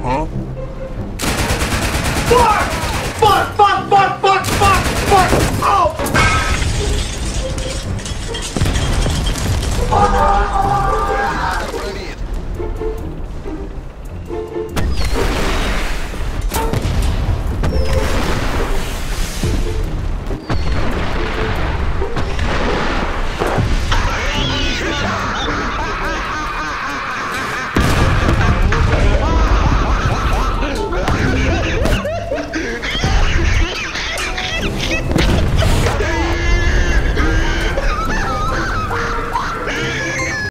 Huh? Fuck! Fuck! Fuck! Fuck! Fuck! Fuck! Fuck! Oh! oh ha Ха-ха-ха!